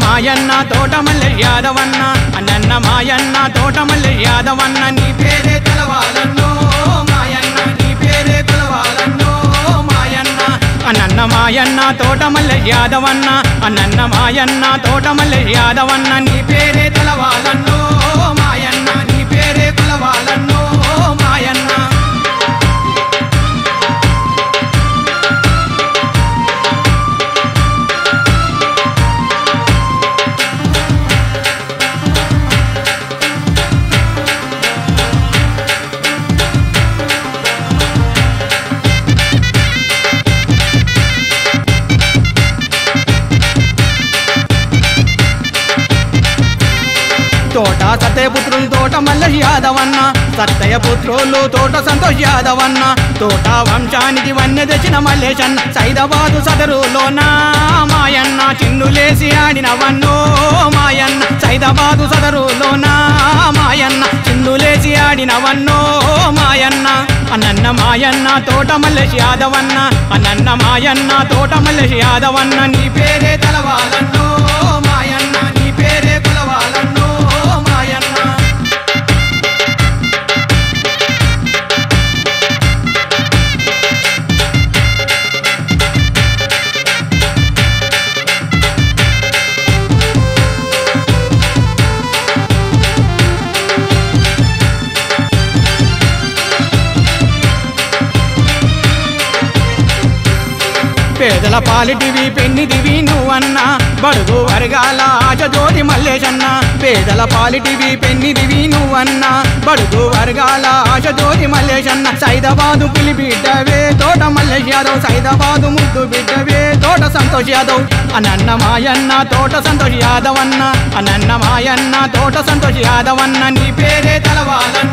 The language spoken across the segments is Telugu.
మాయన్న తోటమల్లె యాదవన్న. అన్నన్న మాయన్న తోటమల్లె యాదవన్న. నీ పేరే తెలవాలన్నో మాయన్న. నీ పేరే తెలవాలన్నో మాయన్న. అన్నన్న మాయన్న తోటమల్లె యాదవన్న. అన్నన్న మాయన్న తోటమల్లె యాదవన్న. నీ పేరే తెలవాలన్నో తోట సత్తయ్య తోట మల్లె యాదవన్న. సత్తయ్య పుత్రులు తోట సంతోష్ యాదవన్న. తోట వంశానికి వన్య తెచ్చిన మల్లేశన్న. సైదాబాదు సదరులోన మాయన్న. చిన్నులేసి ఆడినవన్నో మాయన్న. సైదాబాదు సదరులోన మాయన్న. చిన్నులేసి ఆడినవన్నో మాయన్న. అన్నన్న మాయన్న తోట మల్లేష్ యాదవన్న. అన్నన్న మాయన్న తోట మల్లేష్ యాదవన్న. నీ పేరే తలవాలన్న. పేదల పాలిటివి పెన్నిదివి నువ్వన్నా. బడుగు వర్గాల ఆజజోతి మల్లేశన్న. పేదల పాలిటివి పెన్నిదివి నువ్వన్నా. బడుగు వర్గాల ఆశజోతి మల్లేశన్న. సైదాబాదు పులి బిడ్డవే తోట మల్లేష్ యాదవ్. సైదాబాదు ముద్దు బిడ్డవే తోట సంతోష్ యాదవ్. అనన్న మాయన్న తోట సంతోష్ యాదవ్ అన్న అనన్న మాయన్న తోట సంతోష్ యాదవ్ అన్న నీ పేరే తలవాలన్న.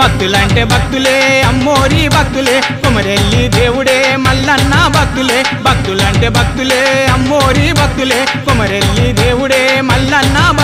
భక్తులంటే భక్తులే అమ్మోరి భక్తులే కుమరెల్లి దేవుడే మల్లన్న భక్తులే భక్తులంటే భక్తులే అమ్మోరి భక్తులే కుమరెల్లి దేవుడే మల్లన్న భక్తులే